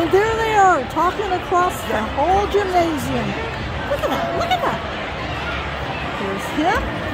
And there they are talking across the whole gymnasium. Look at that, look at that. There's him.